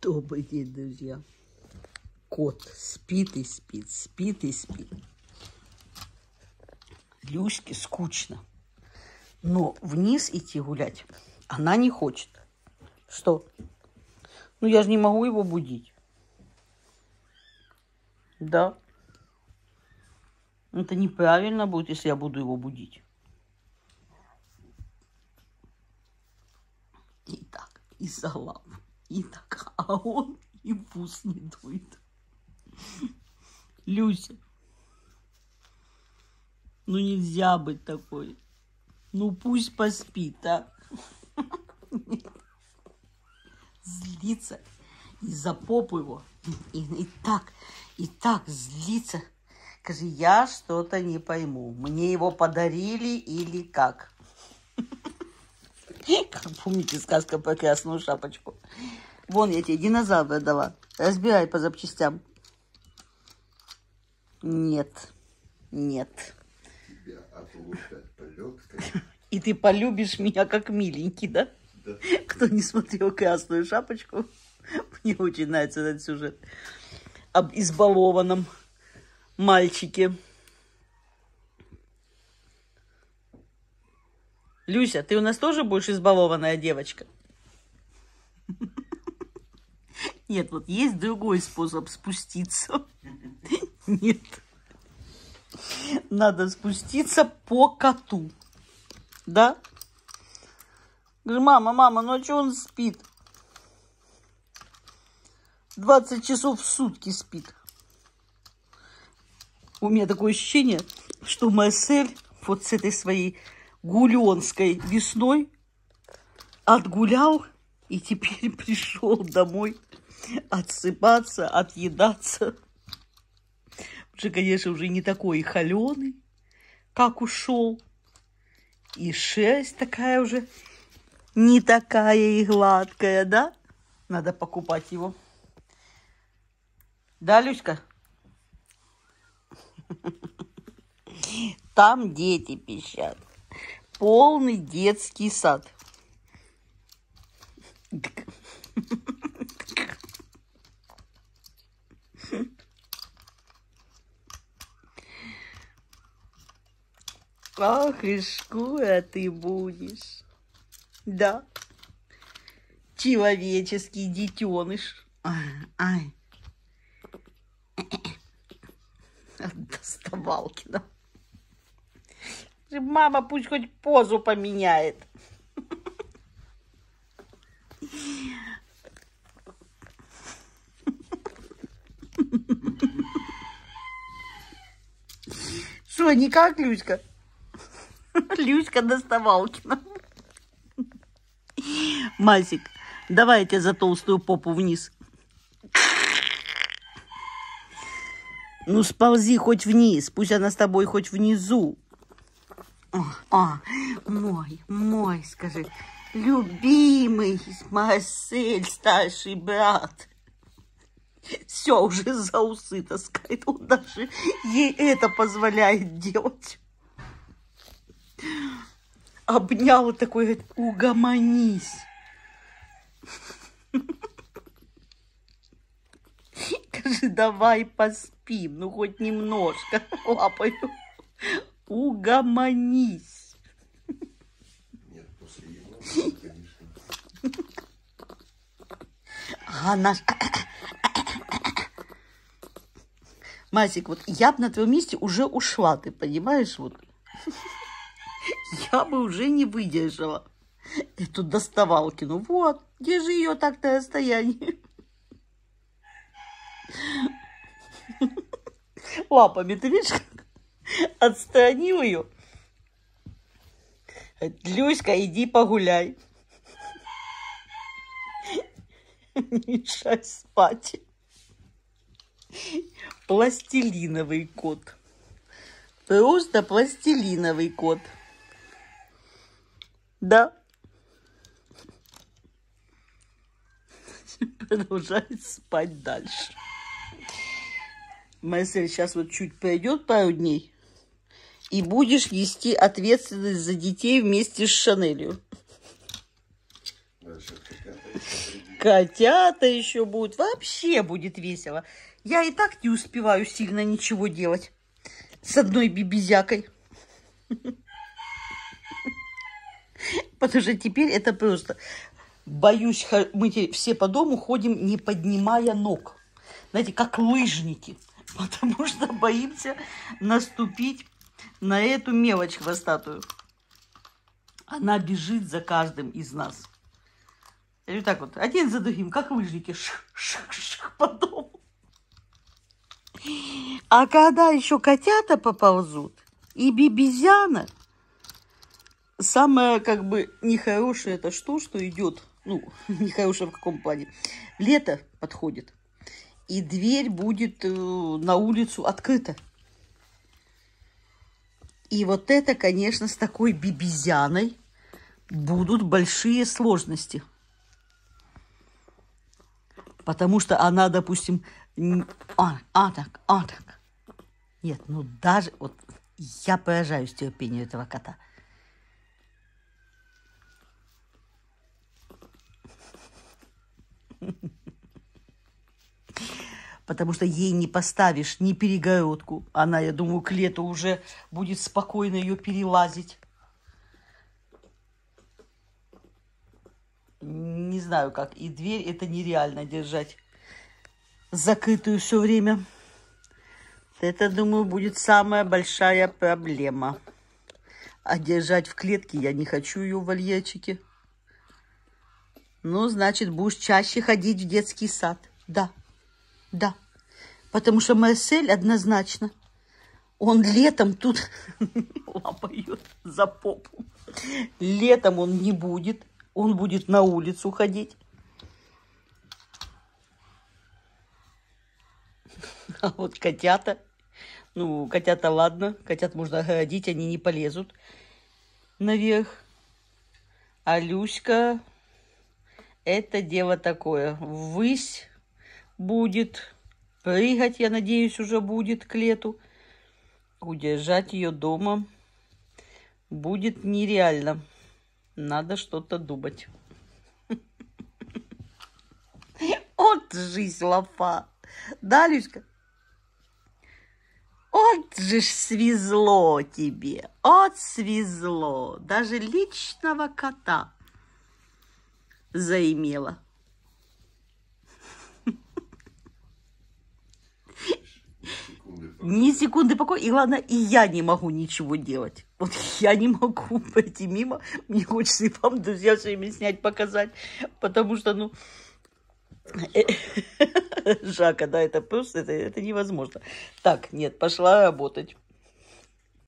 Добрый день, друзья. Кот спит и спит, спит и спит. Люське скучно. Но вниз идти гулять она не хочет. Что? Ну, я же не могу его будить. Да. Это неправильно будет, если я буду его будить. И так, и за лаву, и так, а он и в ус не дует. Люся, ну нельзя быть такой. Ну пусть поспит, а. Злится из-за попу его. И, и так, и так злится. Скажи, я что-то не пойму. Мне его подарили или как? Помните сказка про красную шапочку? Вон я тебе динозавра дала. Разбирай по запчастям. Нет. Нет. И ты полюбишь меня как миленький, да? Да. Кто не смотрел красную шапочку, мне очень нравится этот сюжет. Об избалованном мальчике. Люся, ты у нас тоже будешь избалованная девочка? Нет, вот есть другой способ спуститься. Нет. Надо спуститься по коту. Да? Говорю, мама, мама, ну а что он спит? 20 часов в сутки спит. У меня такое ощущение, что Марсель вот с этой своей гуленской весной отгулял и теперь пришел домой отсыпаться, отъедаться. Уже, конечно, уже не такой холеный, как ушел. И шерсть такая уже не такая и гладкая, да? Надо покупать его. Да, Люська? Там дети пищат. Полный детский сад. Ах, и шкура ты будешь. Да. Человеческий детеныш. Ай. Доставалкина. Мама пусть хоть позу поменяет. Что, никак, Люська? Люська Доставалкина. Мазик, давай я тебе за толстую попу вниз. Ну, сползи хоть вниз, пусть она с тобой хоть внизу. О, о, мой, мой, скажи, любимый Марсель, старший брат. Все, уже за усы таскает. Он даже ей это позволяет делать обнял такой, говорит, угомонись. Скажи, давай поспим, ну хоть немножко лапаю. Угомонись. Нет, после его, конечно. А наш... Масик, вот я бы на твоем месте уже ушла, ты понимаешь? Вот я бы уже не выдержала эту доставалкину. Вот, держи ее так на расстоянии. Лапами, ты видишь, отстранил ее. Люська, иди погуляй. Не мешай спать. Пластилиновый кот. Просто пластилиновый кот. Да. Продолжает спать дальше. Марсель сейчас вот чуть пройдет пару дней, и будешь нести ответственность за детей вместе с Шанелью. Котята еще будут. Вообще будет весело. Я и так не успеваю сильно ничего делать с одной бибизякой. Потому что теперь это просто... Боюсь, мы все по дому ходим, не поднимая ног. Знаете, как лыжники. Потому что боимся наступить на эту мелочь хвостатую. Она бежит за каждым из нас. И так вот, один за другим, как лыжники, ших-ших-ших по дому. А когда еще котята поползут, и бибизяна, самое как бы нехорошее это что, что идет, ну, нехорошее в каком плане, лето подходит, и дверь будет э, на улицу открыта. И вот это, конечно, с такой бибизяной будут большие сложности. Потому что она, допустим, а, а так, а так. Нет, ну даже, вот я поражаюсь терпению этого кота. Потому что ей не поставишь ни перегородку. Она, я думаю, к лету уже будет спокойно ее перелазить. Не знаю как. И дверь это нереально держать закрытую все время. Это, думаю, будет самая большая проблема. А держать в клетке я не хочу ее в вольерчике. Ну, значит, будешь чаще ходить в детский сад. Да, да. Потому что Марсель однозначно. Он летом тут лапает за попу. Летом он не будет. Он будет на улицу ходить. А вот котята, ну, котята, ладно, котят можно огородить, они не полезут наверх. А Люська, это дело такое, ввысь будет, прыгать, я надеюсь, уже будет к лету. Удержать ее дома будет нереально. Надо что-то думать. Вот жизнь лафа. Да, Люська? Вот же ж свезло тебе, от свезло, даже личного кота заимела. Ни секунды покоя. И ладно, и я не могу ничего делать. Вот я не могу пойти мимо. Мне хочется и вам, друзья, все время снять, показать. Потому что, ну, Жака, да, это просто, это, это невозможно. Так, нет, пошла работать.